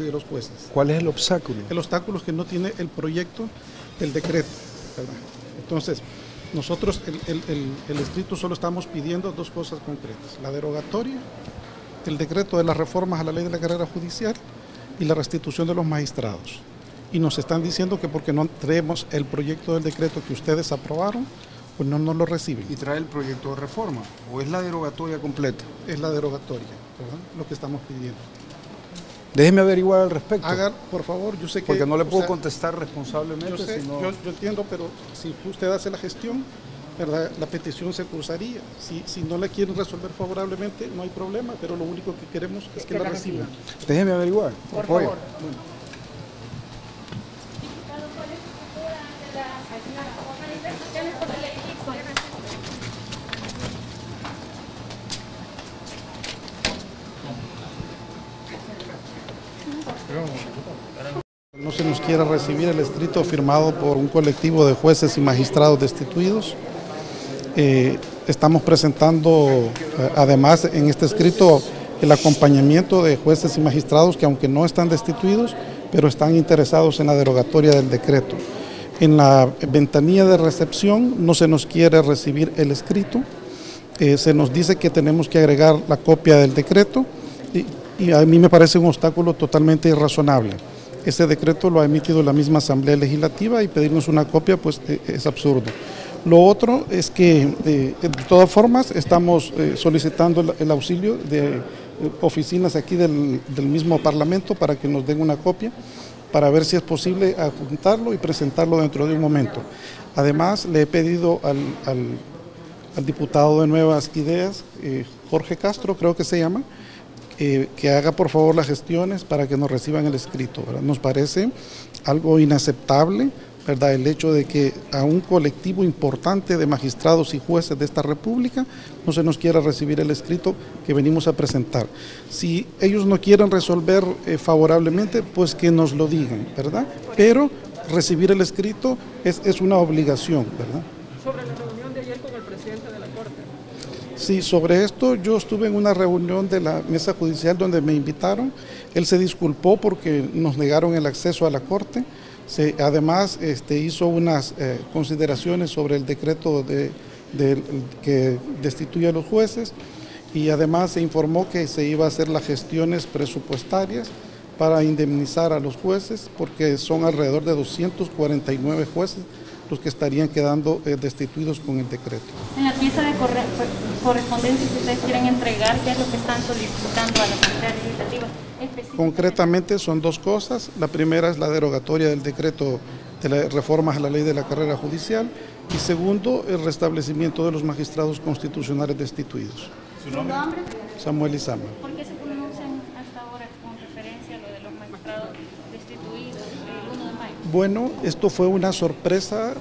y de los jueces. ¿Cuál es el obstáculo? El obstáculo es que no tiene el proyecto del decreto. ¿verdad? Entonces, nosotros, el, el, el, el escrito solo estamos pidiendo dos cosas concretas. La derogatoria del decreto de las reformas a la ley de la carrera judicial y la restitución de los magistrados. Y nos están diciendo que porque no traemos el proyecto del decreto que ustedes aprobaron, pues no nos lo reciben. ¿Y trae el proyecto de reforma? ¿O es la derogatoria completa? Es la derogatoria, ¿verdad? Lo que estamos pidiendo. Déjeme averiguar al respecto. Haga, por favor, yo sé que... Porque no le puedo sea, contestar responsablemente. Yo, sé, sino- yo, yo entiendo, pero si usted hace la gestión, ¿verdad? la petición se cursaría. Si, si no la quieren resolver favorablemente, no hay problema, pero lo único que queremos es que, la reciban. Déjeme averiguar. Por Apoyo. favor. No se nos quiera recibir el escrito firmado por un colectivo de jueces y magistrados destituidos. Eh, estamos presentando, eh, además, en este escrito el acompañamiento de jueces y magistrados que aunque no están destituidos, pero están interesados en la derogatoria del decreto. En la ventanilla de recepción no se nos quiere recibir el escrito, eh, se nos dice que tenemos que agregar la copia del decreto y, y a mí me parece un obstáculo totalmente irrazonable. Ese decreto lo ha emitido la misma Asamblea Legislativa y pedirnos una copia pues eh, es absurdo. Lo otro es que eh, de todas formas estamos eh, solicitando el, auxilio de oficinas aquí del, mismo Parlamento para que nos den una copia para ver si es posible adjuntarlo y presentarlo dentro de un momento. Además, le he pedido al, al- diputado de Nuevas Ideas, Jorge Castro, creo que se llama, eh, que haga por favor las gestiones para que nos reciban el escrito. Nos parece algo inaceptable, ¿verdad? El hecho de que a un colectivo importante de magistrados y jueces de esta República no se nos quiera recibir el escrito que venimos a presentar. Si ellos no quieren resolver eh, favorablemente, pues que nos lo digan, ¿verdad? Pero recibir el escrito es, es una obligación, ¿verdad? sobre la reunión de ayer con el presidente de la Corte. Sí, sobre esto yo estuve en una reunión de la mesa judicial donde me invitaron. Él se disculpó porque nos negaron el acceso a la corte. Se- además, este, hizo unas eh, consideraciones sobre el decreto de, que destituye a los jueces y además se informó que se iba a hacer las gestiones presupuestarias para indemnizar a los jueces porque son alrededor de 249 jueces los que estarían quedando eh, destituidos con el decreto. En la pieza de corre- correspondencia que ustedes quieren entregar, ¿qué es lo que están solicitando a la Asamblea Legislativa? Concretamente son dos cosas. La primera es la derogatoria del decreto de las reformas a la ley de la carrera judicial y segundo, el restablecimiento de los magistrados constitucionales destituidos. ¿Su nombre? Samuel Izama. ¿Por qué se pronuncian hasta ahora con referencia a lo de los magistrados destituidos el 1 de mayo? Bueno, esto fue una sorpresa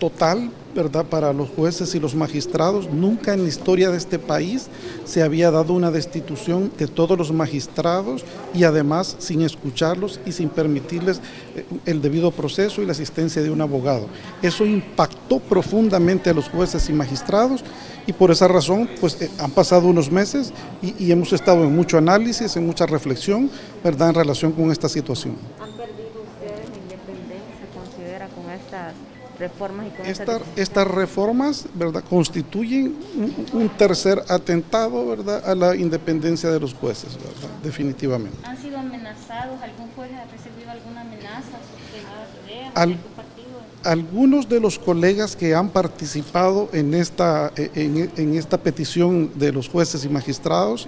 total, ¿verdad?, para los jueces y los magistrados. Nunca en la historia de este país se había dado una destitución de todos los magistrados y además sin escucharlos y sin permitirles eh, el debido proceso y la asistencia de un abogado. Eso impactó profundamente a los jueces y magistrados y por esa razón pues eh, han pasado unos meses y, y hemos estado en mucho análisis, en mucha reflexión, ¿verdad?, en relación con esta situación. ¿Han perdido ustedes la independencia, considera, con estas reformas y con Esta- estas estas reformas ¿verdad? constituyen un, un tercer atentado ¿verdad? a la independencia de los jueces, ¿verdad? definitivamente. ¿Han sido amenazados? ¿Algún juez ha recibido alguna amenaza? Al- ¿De algún partido? Algunos de los colegas que han participado en esta, en, en esta petición de los jueces y magistrados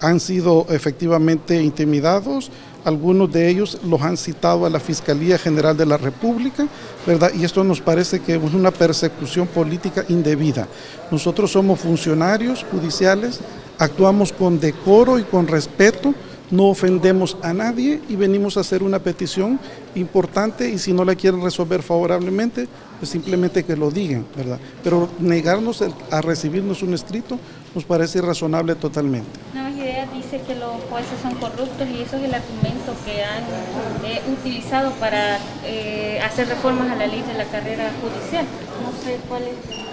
han sido efectivamente intimidados. Algunos de ellos los han citado a la Fiscalía General de la República, ¿verdad? Y esto nos parece que es una persecución política indebida. Nosotros somos funcionarios judiciales, actuamos con decoro y con respeto, no ofendemos a nadie y venimos a hacer una petición importante y si no la quieren resolver favorablemente, pues simplemente que lo digan, ¿verdad? Pero negarnos a recibirnos un escrito nos parece irrazonable totalmente. Nuevas Ideas dice que los jueces son corruptos y eso es el argumento que han eh, utilizado para eh, hacer reformas a la ley de la carrera judicial. No sé cuál es.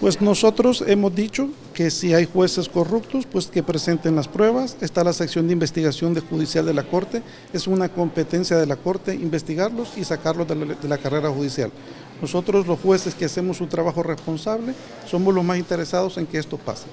Pues nosotros hemos dicho que si hay jueces corruptos, pues que presenten las pruebas. Está la sección de investigación de judicial de la Corte. Es una competencia de la Corte investigarlos y sacarlos de la, de la carrera judicial. Nosotros los jueces que hacemos un trabajo responsable somos los más interesados en que esto pase.